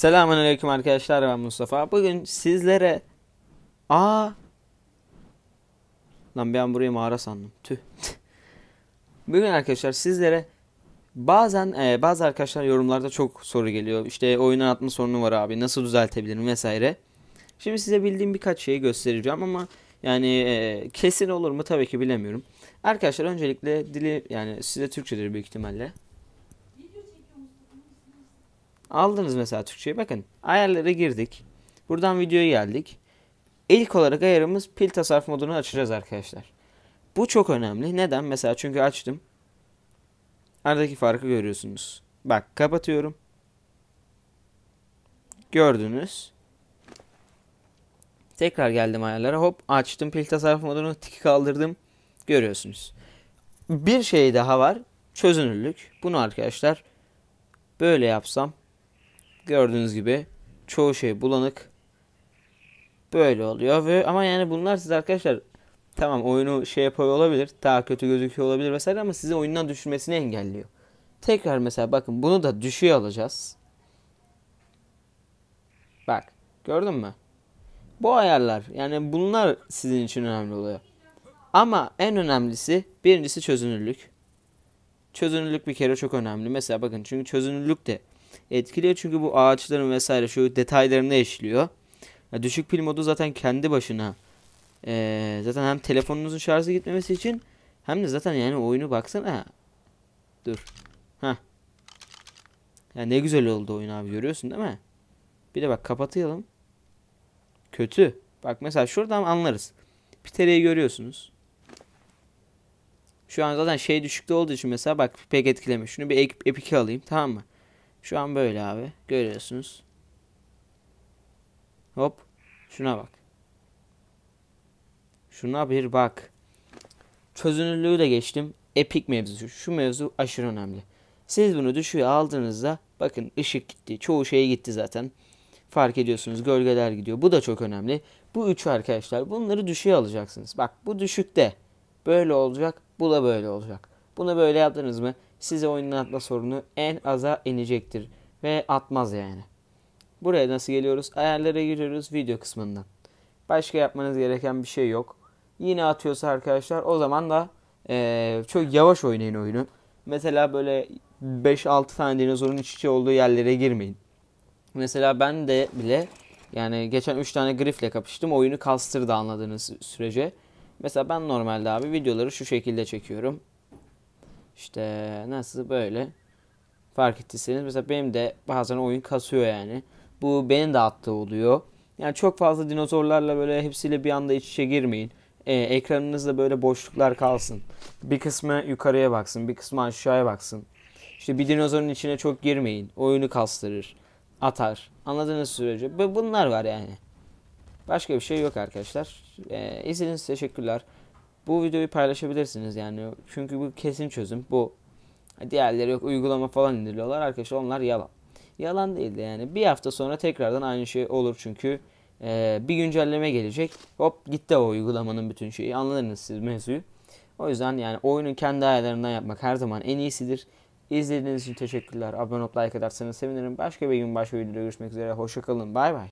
Selamünaleyküm arkadaşlar ben Mustafa. Bugün sizlere Aa Lan an burayı mağara sandım. Tüh. Bugün arkadaşlar sizlere bazen e, bazı arkadaşlar yorumlarda çok soru geliyor. İşte oyunun atma sorunu var abi. Nasıl düzeltebilirim vesaire. Şimdi size bildiğim birkaç şeyi göstereceğim ama yani e, kesin olur mu tabii ki bilemiyorum. Arkadaşlar öncelikle dili yani size Türkçedir büyük ihtimalle. Aldınız mesela Türkçeyi. Bakın ayarlara girdik. Buradan videoya geldik. İlk olarak ayarımız pil tasarruf modunu açacağız arkadaşlar. Bu çok önemli. Neden? Mesela çünkü açtım. Aradaki farkı görüyorsunuz. Bak kapatıyorum. Gördünüz. Tekrar geldim ayarlara. Hop açtım pil tasarruf modunu. Tiki kaldırdım. Görüyorsunuz. Bir şey daha var. Çözünürlük. Bunu arkadaşlar böyle yapsam gördüğünüz gibi çoğu şey bulanık böyle oluyor ve ama yani bunlar siz arkadaşlar tamam oyunu şey yapıyor olabilir daha kötü gözüküyor olabilir vesaire ama sizi oyundan düşürmesini engelliyor. Tekrar mesela bakın bunu da düşüğe alacağız. Bak gördün mü? Bu ayarlar yani bunlar sizin için önemli oluyor. Ama en önemlisi birincisi çözünürlük. Çözünürlük bir kere çok önemli. Mesela bakın çünkü çözünürlük de etkiliyor çünkü bu ağaçların vesaire şu detaylarını eşliyor. Ya düşük pil modu zaten kendi başına ee, zaten hem telefonunuzun şarjı gitmemesi için hem de zaten yani oyunu baksana. Dur. Ha. Ya ne güzel oldu oyun abi görüyorsun değil mi? Bir de bak kapatalım. Kötü. Bak mesela şuradan anlarız. Pitereyi görüyorsunuz. Şu an zaten şey düşükte olduğu için mesela bak pek etkilemiyor. Şunu bir epike alayım tamam mı? Şu an böyle abi. Görüyorsunuz. Hop. Şuna bak. Şuna bir bak. Çözünürlüğü de geçtim. Epik mevzu. Şu mevzu aşırı önemli. Siz bunu düşüğe aldığınızda bakın ışık gitti. Çoğu şey gitti zaten. Fark ediyorsunuz gölgeler gidiyor. Bu da çok önemli. Bu üçü arkadaşlar bunları düşüğe alacaksınız. Bak bu düşükte böyle olacak. Bu da böyle olacak. Bunu böyle yaptınız mı size oyunun atma sorunu en aza inecektir. Ve atmaz yani. Buraya nasıl geliyoruz? Ayarlara giriyoruz video kısmından. Başka yapmanız gereken bir şey yok. Yine atıyorsa arkadaşlar o zaman da ee, çok yavaş oynayın oyunu. Mesela böyle 5-6 tane dinozorun iç içe olduğu yerlere girmeyin. Mesela ben de bile yani geçen 3 tane grifle kapıştım. Oyunu kastırdı anladığınız sürece. Mesela ben normalde abi videoları şu şekilde çekiyorum. İşte nasıl böyle fark ettiyseniz mesela benim de bazen oyun kasıyor yani. Bu benim de attığı oluyor. Yani çok fazla dinozorlarla böyle hepsiyle bir anda iç içe girmeyin. Ee, ekranınızda böyle boşluklar kalsın. Bir kısmı yukarıya baksın, bir kısmı aşağıya baksın. İşte bir dinozorun içine çok girmeyin. Oyunu kastırır, atar. Anladığınız sürece. Bunlar var yani. Başka bir şey yok arkadaşlar. Ee, izlediğiniz teşekkürler. Bu videoyu paylaşabilirsiniz yani. Çünkü bu kesin çözüm. Bu diğerleri yok uygulama falan indiriyorlar. Arkadaşlar onlar yalan. Yalan değil de yani. Bir hafta sonra tekrardan aynı şey olur çünkü e, bir güncelleme gelecek. Hop gitti o uygulamanın bütün şeyi. Anladınız siz mevzuyu. O yüzden yani oyunun kendi ayarlarından yapmak her zaman en iyisidir. İzlediğiniz için teşekkürler. Abone olup like ederseniz sevinirim. Başka bir gün başka videoda görüşmek üzere. Hoşçakalın. Bay bay.